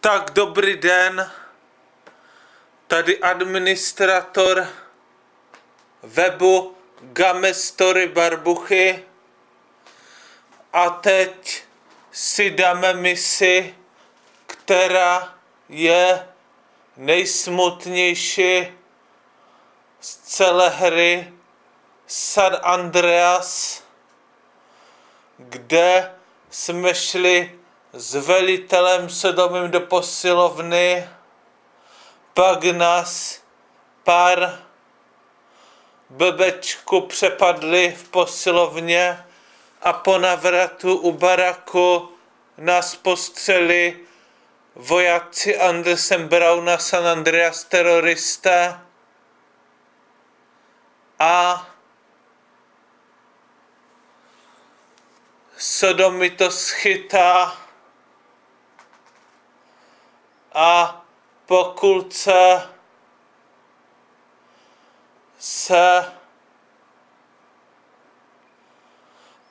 Tak dobrý den, tady administrator webu Game Story Barbuchy. A teď si dáme misi, která je nejsmutnější z celé hry San Andreas, kde jsme šli s velitelem Sodomím do posilovny, pak nás pár blbečku přepadli v posilovně a po navratu u baraku nás postřeli vojáci Andersen Brauna San Andreas terorista a Sodomy to schytá a po kulce se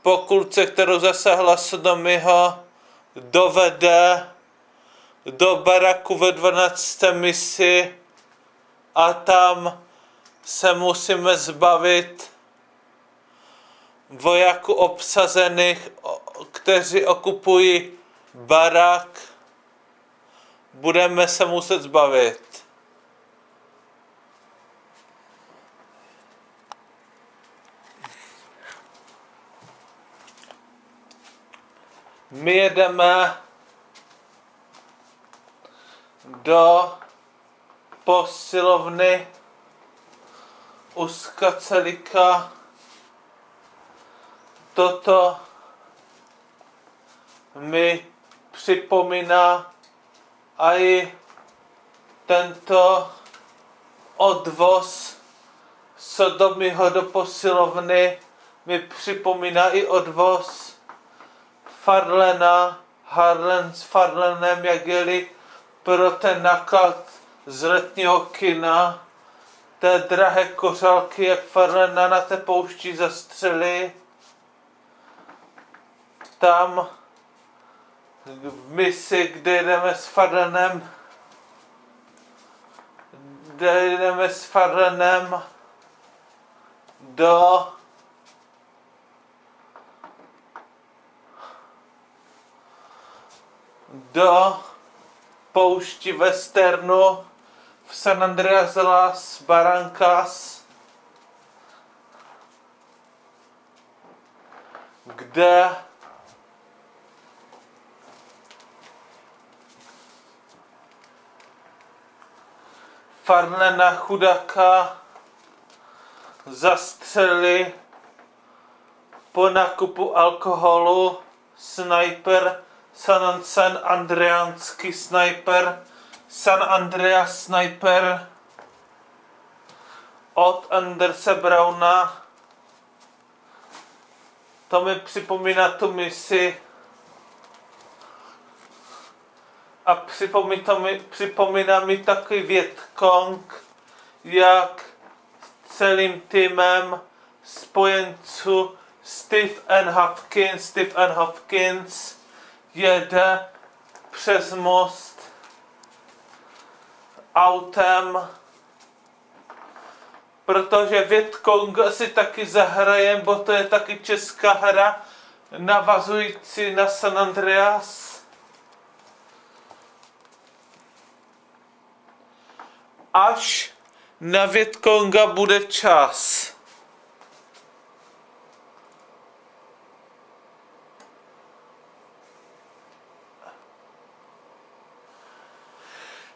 po kulce, kterou zasahla Sodomyho, dovede do baraku ve 12. misi a tam se musíme zbavit vojáků obsazených, kteří okupují barak. Budeme se muset zbavit. My jedeme do posilovny u Skacelika. Toto mi připomíná i tento odvoz Sodomyho do posilovny mi připomíná i odvoz Farlena, Harlen s Farlenem, jak jeli pro ten naklad z letního kina, té drahé kořálky, jak Farlena na té poušti zastřeli. Tam v misi, kde jdeme s Farlenem, kde jdeme s Farlenem do do poušti westernu v San Andreas las Barrancas, kde Farnena chudaka zastřeli po nakupu alkoholu sniper San, San Andreanský sniper, San Andreas sniper od Anderse Brauna. To mi připomíná tu misi a připomíná, mi, připomíná mi takový Vietkong, jak celým týmem spojenců Steve N. Hopkins, Steve N. Hopkins jede přes most autem, protože Vietkong si taky zahrajem, bo to je taky česká hra navazující na San Andreas. Až na Vietkonga bude čas.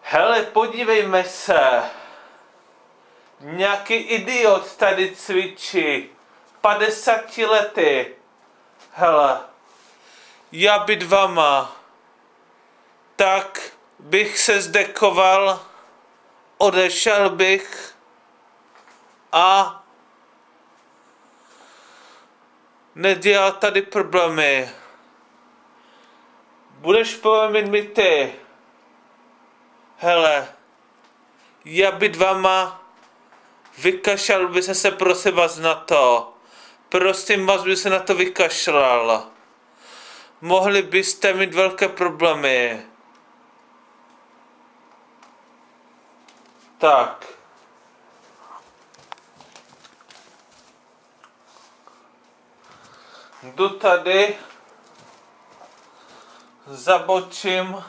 Hele, podívejme se. Nějaký idiot tady cvičí. 50 lety. Hele, já být vama, tak bych se zdekoval, odešel bych a nedělal tady problémy. Budeš pověmit mi ty hele, já být vama, vykašlal by se se prosím vás na to. Prosím vás, by se na to vykašlal. Mohli byste mít velké problémy. Tak. Jdu tady, zabočím.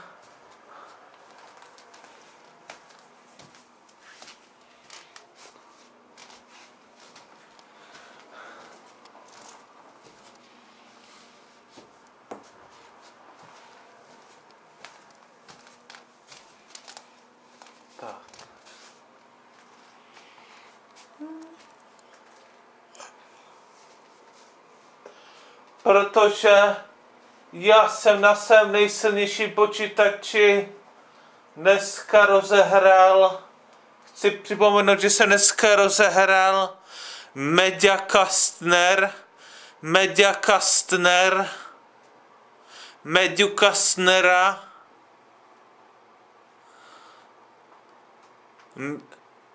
Protože já jsem na svém nejsilnější počítači dneska rozehrál, chci připomenout, že jsem dneska rozehrál Media Kastner, Media Kastner, Mediu Kastnera,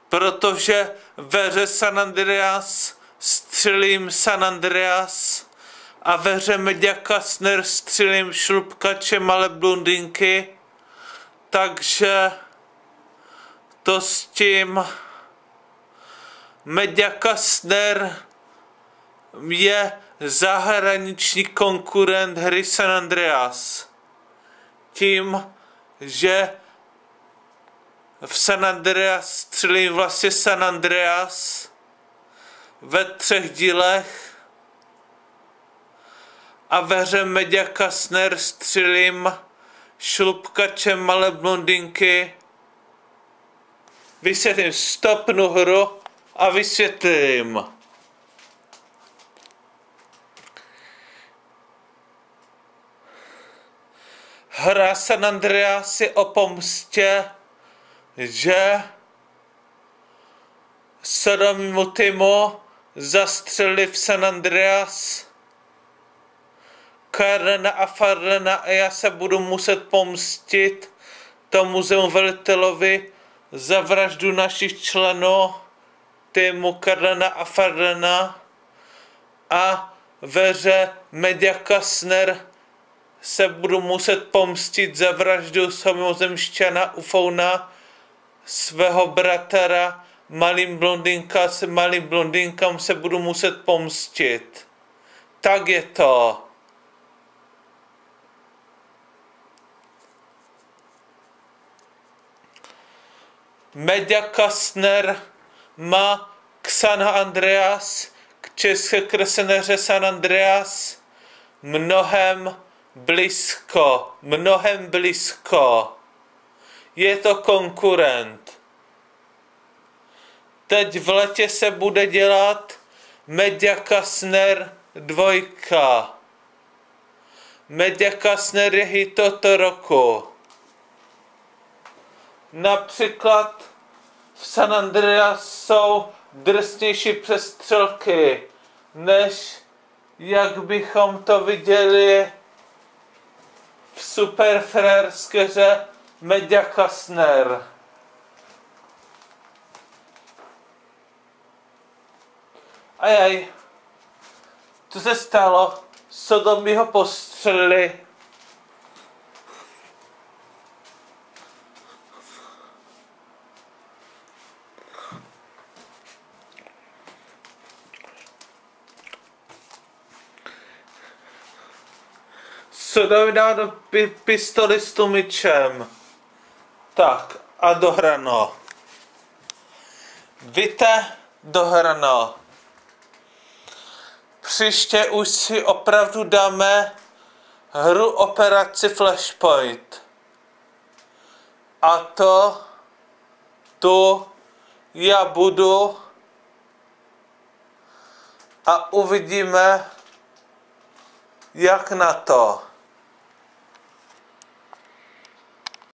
protože ve San Andreas střelím San Andreas a ve hře Media Kastner střelím šlupkače malé blondinky, takže to s tím. Media Kastner je zahraniční konkurent hry San Andreas. Tím, že v San Andreas střelím vlastně San Andreas ve třech dílech a ve hře Media Kastner střelím šlupkačem malé blondinky. Vysvětlím, stopnu hru a vysvětlím. Hra San Andreas je o pomstě, že Sodomu Timo zastřelili v San Andreas Karlena a Farlena a já se budu muset pomstit tomu velitelovi za vraždu našich členů týmu Karlena a Farlena a ve hře Media Kastner se budu muset pomstit za vraždu samozemšťana Ufouna, svého bratra, malým blondinka, s malým blondinkám se budu muset pomstit. Tak je to. Media Kastner má k San Andreas, k české San Andreas, mnohem blízko, mnohem blízko. Je to konkurent. Teď v letě se bude dělat Media Kastner dvojka. Media Kastner je hit toto roku. Například v San Andreas jsou drsnější přestřelky, než jak bychom to viděli v Super frérské hře Media Kastner. Ajaj, co se stalo? Sodom ho postřelili. Sodovi dá do pi- pistoli s tumičem. Tak, a dohrano. Víte, dohrano. Příště už si opravdu dáme hru Operaci Flashpoint. A to tu já budu a uvidíme, jak na to.